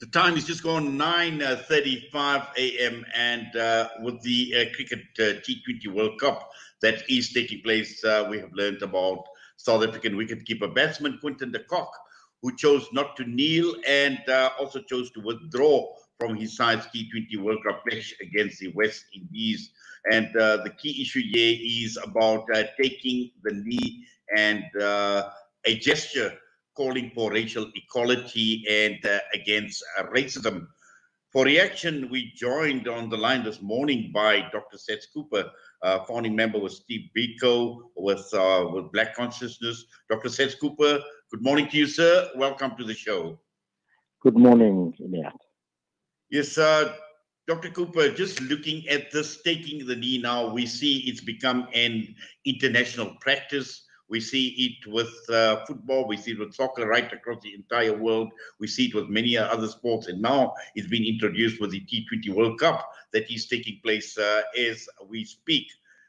The time is just gone 9.35 a.m. and uh, with the uh, Cricket uh, T20 World Cup that is taking place, uh, we have learned about South African wicketkeeper batsman Quinton de Kock, who chose not to kneel and uh, also chose to withdraw from his side's T20 World Cup match against the West Indies. And uh, the key issue here is about taking the knee and a gesture calling for racial equality and uh, against uh, racism. For reaction, we joined on the line this morning by Dr. Saths Cooper, uh, founding member with Steve Biko with uh, with Black Consciousness. Dr. Saths Cooper, good morning to you, sir. Welcome to the show. Good morning, Iliad. Yes, uh, Dr. Cooper, just looking at this taking the knee now, we see it's become an international practice. We see it with uh, football. We see it with soccer right across the entire world. We see it with many other sports. And now it's been introduced with the T20 World Cup that is taking place uh, as we speak.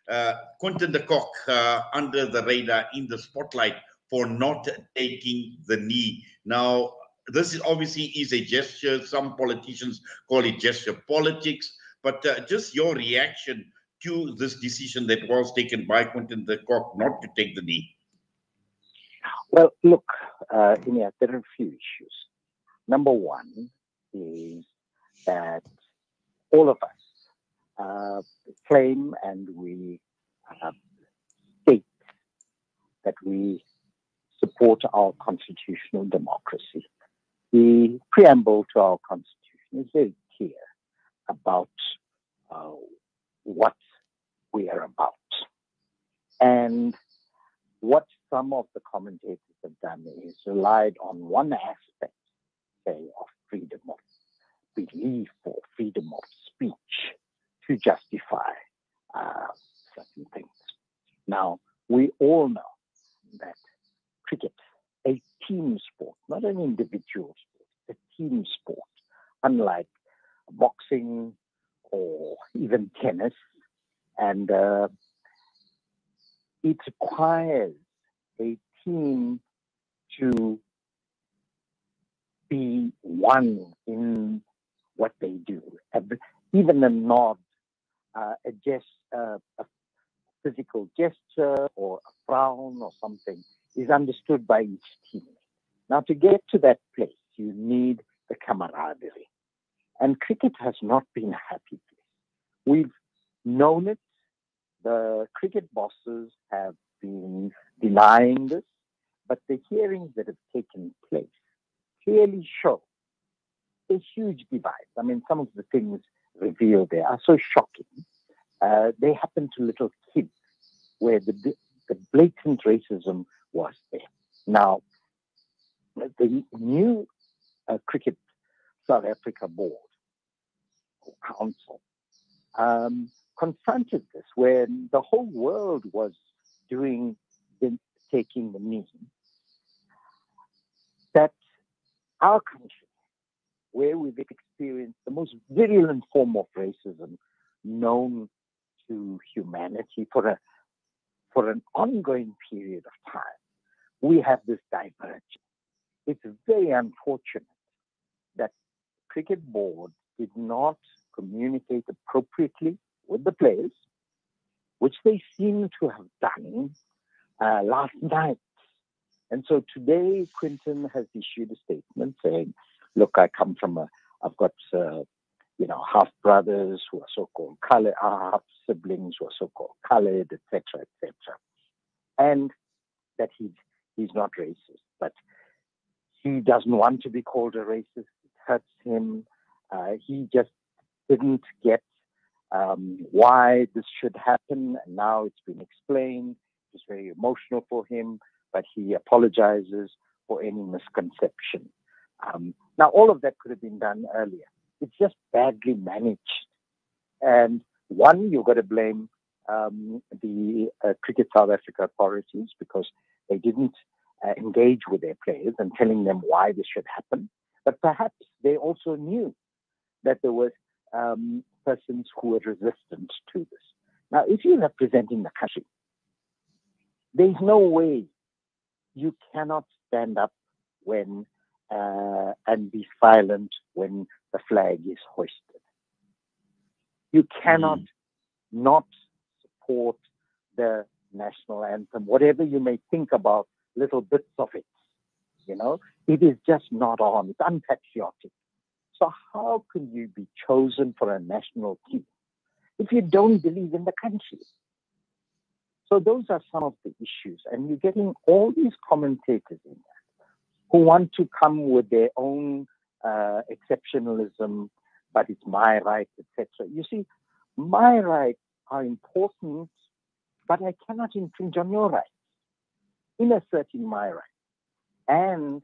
Uh, Quinton de Kock uh, under the radar in the spotlight for not taking the knee. Now, this is obviously is a gesture. Some politicians call it gesture politics. But uh, just your reaction to this decision that was taken by Quinton de Kock not to take the knee? Well, look, uh, there are a few issues. Number one is that all of us uh, claim and we uh, state that we support our constitutional democracy. The preamble to our constitution is very clear about we are about. And what some of the commentators have done is relied on one aspect, say, of freedom of belief or freedom of speech to justify uh, certain things. Now, we all know that cricket, a team sport, not an individual sport, a team sport, unlike boxing or even tennis, and uh, it requires a team to be one in what they do. Even a nod, uh, a, gest, uh, a physical gesture or a frown or something is understood by each team. Now, to get to that place, you need the camaraderie. And cricket has not been a happy place. We've known it the cricket bosses have been denying this, but the hearings that have taken place clearly show a huge divide. I mean, some of the things revealed there are so shocking. Uh, they happen to little kids where the, the blatant racism was there. Now, the new uh, Cricket South Africa board or council um, confronted this when the whole world was doing the, taking the knee, that our country, where we've experienced the most virulent form of racism known to humanity for a for an ongoing period of time, we have this divergence. It's very unfortunate that cricket board did not communicate appropriately with the players, which they seem to have done uh, last night. And so today, Quinton has issued a statement saying, "Look, I come from a, I've got, uh, you know, half brothers who are so-called colored, half siblings who are so-called colored, etc., etc., and that he's he's not racist, but he doesn't want to be called a racist. It hurts him. Uh, he just didn't get um, why this should happen. And now it's been explained. It's very emotional for him, but he apologizes for any misconception. Um, now, all of that could have been done earlier. It's just badly managed. And one, you've got to blame um, the uh, Cricket South Africa authorities because they didn't uh, engage with their players and telling them why this should happen. But perhaps they also knew that there was um, persons who were resistant to this. Now, if you're representing the country, there's no way you cannot stand up when uh, and be silent when the flag is hoisted. You cannot mm. not support the national anthem, whatever you may think about little bits of it. You know, it is just not on. It's unpatriotic. So how can you be chosen for a national team if you don't believe in the country? So those are some of the issues, and you're getting all these commentators in there who want to come with their own uh, exceptionalism, but it's my right, etc. You see, my rights are important, but I cannot infringe on your rights in asserting my rights. And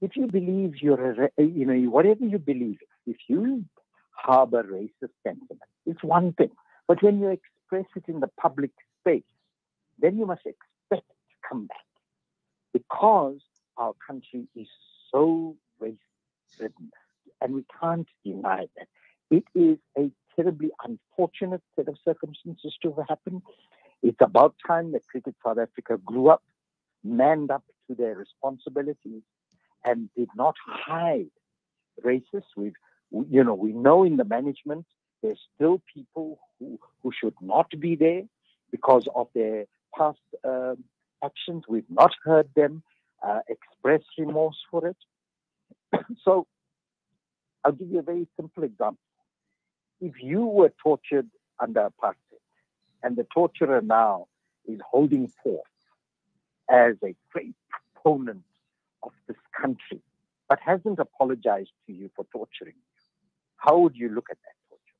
if you believe you're, you know, whatever you believe, if you harbor racist sentiment, it's one thing. But when you express it in the public space, then you must expect to come back because our country is so race ridden, and we can't deny that. It is a terribly unfortunate set of circumstances to have happened. It's about time that Cricket South Africa grew up, manned up to their responsibilities, and did not hide racists. We've, you know, we know in the management there's still people who, who should not be there because of their past uh, actions. We've not heard them uh, express remorse for it. so I'll give you a very simple example. If you were tortured under apartheid and the torturer now is holding forth as a great proponent of this country, but hasn't apologized to you for torturing you, how would you look at that torture?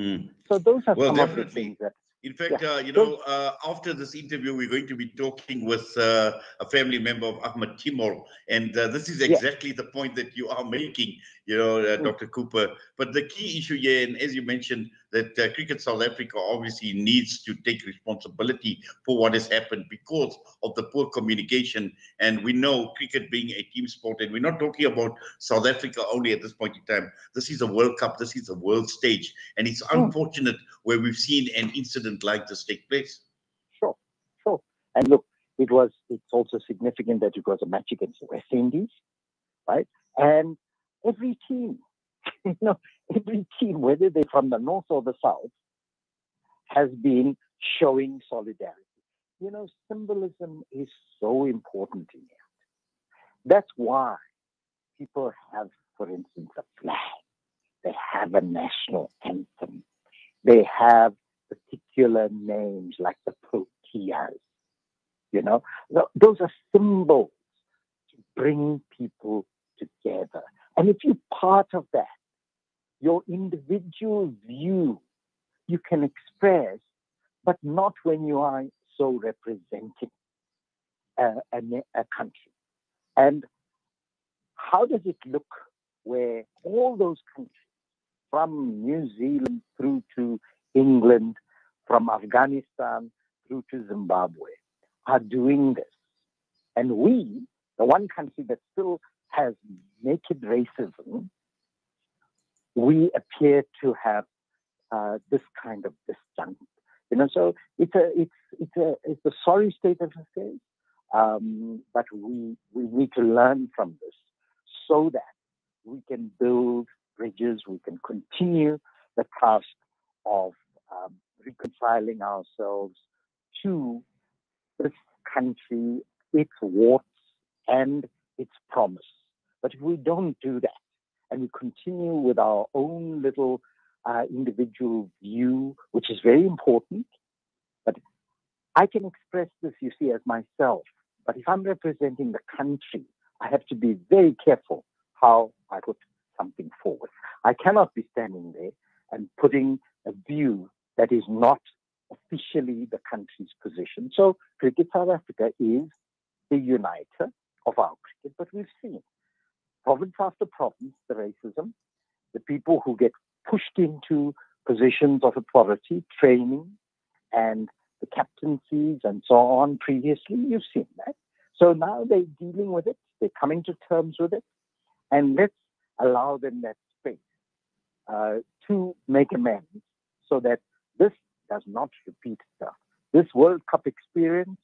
Mm. So those are well, some definitely. of the things that in fact, yeah. uh, you know, uh, after this interview, we're going to be talking with uh, a family member of Ahmed Timol, and uh, this is exactly yeah. the point that you are making, you know, uh, mm. Dr. Cooper. But the key issue here, and as you mentioned, that uh, Cricket South Africa obviously needs to take responsibility for what has happened because of the poor communication. And we know cricket being a team sport, and we're not talking about South Africa only at this point in time. This is a World Cup, this is a world stage, and it's mm. unfortunate where we've seen an incident like this take place. Sure, sure. And look, it was. It's also significant that it was a match against the West Indies, right? And every team you know, every team, whether they're from the north or the south, has been showing solidarity. You know, symbolism is so important in it. That's why people have, for instance, a flag. They have a national anthem. They have particular names like the Proteas. You know, those are symbols to bring people together. And if you're part of that, your individual view you can express, but not when you are so representing a, a, a country. And how does it look where all those countries, from New Zealand through to England, from Afghanistan through to Zimbabwe, are doing this? And we, the one country that still has naked racism, we appear to have uh, this kind of disjunct. You know, so it's a it's it's a it's a sorry state of affairs, um, but we we need to learn from this so that we can build bridges. We can continue the task of um, reconciling ourselves to this country, its warts and its promise. But if we don't do that, and we continue with our own little uh, individual view, which is very important. But I can express this, you see, as myself. But if I'm representing the country, I have to be very careful how I put something forward. I cannot be standing there and putting a view that is not officially the country's position. So Cricket South Africa is the uniter of our cricket, but we've seen province after province, the racism, the people who get pushed into positions of authority, training, and the captaincies and so on previously. You've seen that. So now they're dealing with it, they're coming to terms with it, and let's allow them that space uh, to make amends so that this does not repeat itself. This World Cup experience,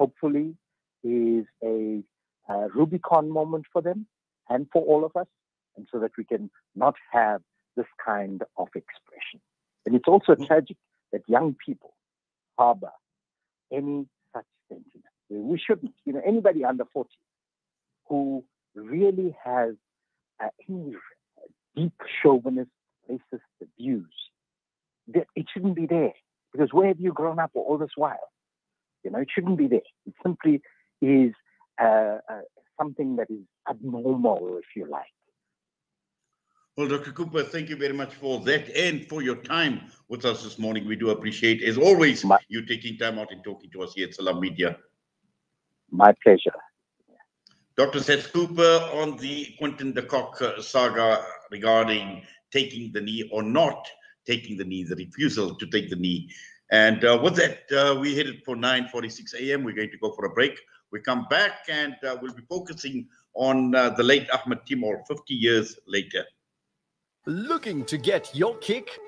hopefully, is a uh, Rubicon moment for them and for all of us, and so that we can not have this kind of expression. And it's also Mm. tragic that young people harbor any such sentiment. We shouldn't. You know, anybody under 40 who really has uh, any deep chauvinist, racist views, that it shouldn't be there. Because where have you grown up all this while? You know, it shouldn't be there. It simply is uh, uh, something that is abnormal, if you like. Well, Dr. Cooper, thank you very much for that and for your time with us this morning. We do appreciate, as always, My- you taking time out and talking to us here at Salaamedia. My pleasure. Dr. Saths Cooper on the Quinton de Kock uh, saga regarding taking the knee or not taking the knee, the refusal to take the knee. And uh, with that, uh, we headed for 9.46 a.m. We're going to go for a break. We come back and uh, we'll be focusing on uh, the late Ahmed Timol 50 years later. Looking to get your kick?